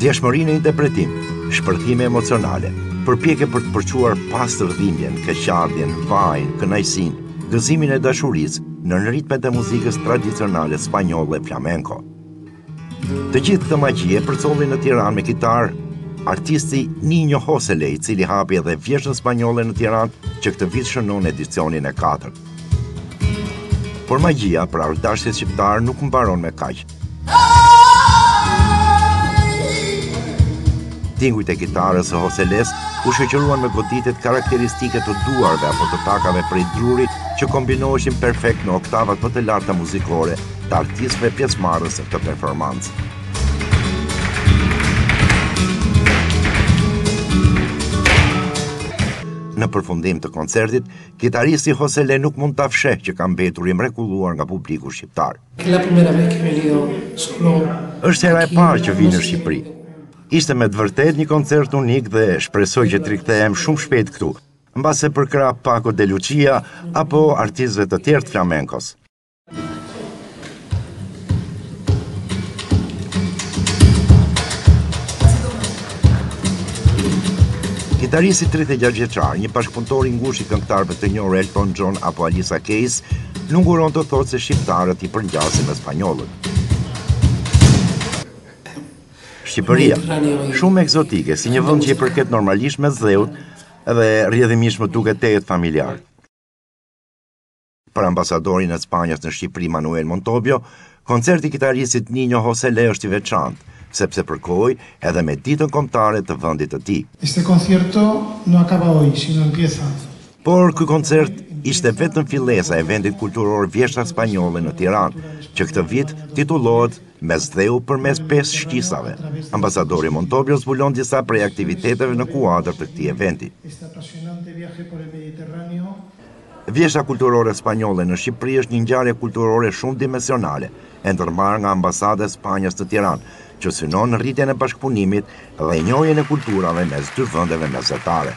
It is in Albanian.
Ndjeshmëri në interpretim, shpërthime emocionale, përpjekje për të përçuar pastër dhimbjen, keqardhjen, vajin, kënaqësinë, gëzimin e dashurisë nën ritmet e muzikës tradicionale spanjolle flamenco. Të gjithë këtë magji e përcolli në Tiranë me kitarë artisti Ninjo Hosele, i cili hapi edhe vjeshtën spanjolle në Tiranë që këtë vit shënon edicionin e katërt. Por magjia për artdashësit shqiptarë nuk mbaron me kaq. Tingujt e kitarës së Hoseles u shoqëruan me goditjet karakteristike të duarve apo të takave prej druri që kombinoheshin perfekt në oktavat më të larta muzikore të artistëve pjesëmarrës në këtë performancë. Në përfundim të koncertit, kitaristi Hosele nuk mund ta fshehë që ka mbetur i mrekulluar nga publiku shqiptar. Është hera e parë që vij në Shqipëri. Ishte me të vërtetë një koncert unik dhe shpresoj që të rikthehem shumë shpejt këtu, mbase përkrah Paco de Lucia apo artistëve të tjerë të flamenkos. Kitaristi 36 vjeçar, një bashkëpunëtor i ngushtë i këngëtarëve të njohur Elton John apo Alicia Keys, nuk nguron të thotë se shqiptarët i përngjasin me spanjollët. Shqipëria, shumë ekzotike, si një vend që i përket normalisht Mesdheut dhe rrjedhimisht më duket tejet familjar. Për ambasadorin e Spanjës në Shqipëri Manuel Montobio, koncerti i kitaristit Ninjo Hosele është i veçantë, sepse përkoi edhe me Ditën Kombëtare të vendit të tij. Este concierto no acaba hoy, sino empieza. Por ky koncert ishte vetëm fillesa e eventit kulturor Vjeshta Spanjolle në Tiranë, që këtë vit titullohet Mesdheu përmes pesë shqisave. Ambasadori Montobio zbulon disa prej aktiviteteve në kuadër të këtij eventi. Vjeshta kulturore spanjolle në Shqipëri është një ngjarje kulturore shumëdimensionale e ndërmarrë nga Ambasada e Spanjës në Tiranë, që synon rritjen e bashkëpunimit dhe njohjen e kulturave mes dy vendeve mesdhetare.